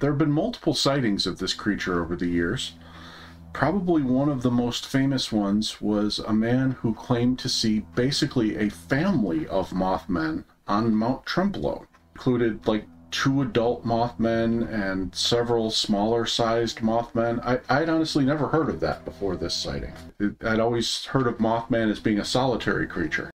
there have been multiple sightings of this creature over the years. Probably one of the most famous ones was a man who claimed to see basically a family of Mothmen on Mount Trempealeau. Included like two adult Mothmen and several smaller sized Mothmen. I, I'd honestly never heard of that before this sighting. I'd always heard of Mothman as being a solitary creature.